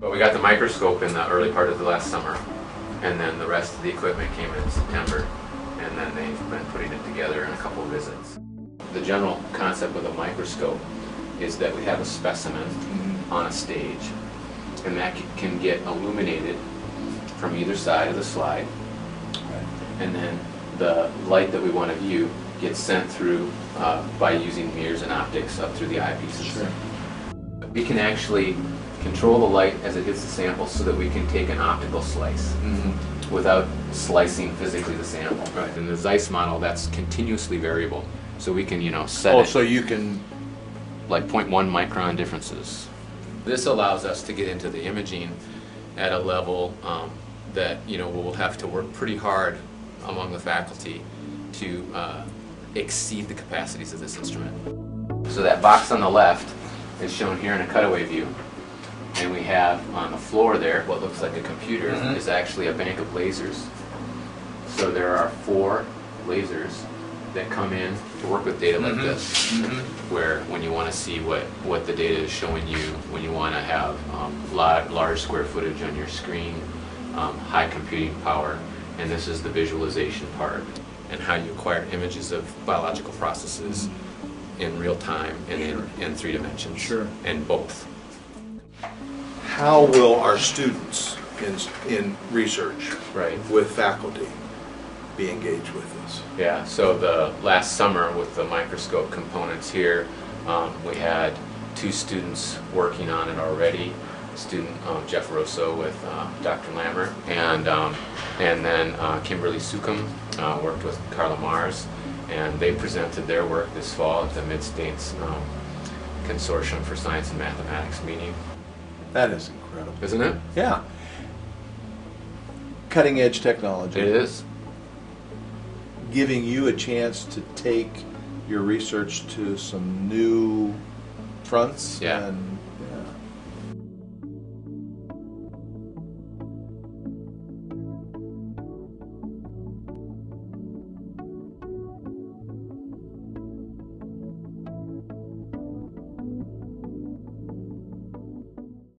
But we got the microscope in the early part of the last summer, and then the rest of the equipment came in September, and then they've been putting it together in a couple of visits. The general concept of a microscope is that we have a specimen on a stage, and that can get illuminated from either side of the slide, and then the light that we want to view gets sent through uh, by using mirrors and optics up through the eyepieces. We can actually control the light as it hits the sample so that we can take an optical slice without slicing physically the sample. Right. In the Zeiss model, that's continuously variable. So we can, you know, set Oh, it so you can, like 0.1 micron differences. This allows us to get into the imaging at a level um, that, you know, we'll have to work pretty hard among the faculty to uh, exceed the capacities of this instrument. So that box on the left is shown here in a cutaway view. And we have on the floor there, what looks like a computer, is actually a bank of lasers. So there are four lasers that come in to work with data like this, where when you want to see what, what the data is showing you, when you want to have um, large, large square footage on your screen, um, high computing power, and this is the visualization part, and how you acquire images of biological processes in real time and in, in three dimensions. Sure. And both. How will our students in, in research Right. with faculty be engaged with this? Yeah, so the last summer with the microscope components here, um, we had two students working on it already. Student um, Jeff Rosso with uh, Dr. Lambert, and um, and then uh, Kimberly Sukum uh, worked with Carla Mars, and they presented their work this fall at the Mid States um, Consortium for Science and Mathematics meeting, That is incredible. isn't it? Yeah. Cutting edge technology. It is. Giving you a chance to take your research to some new fronts Yeah. and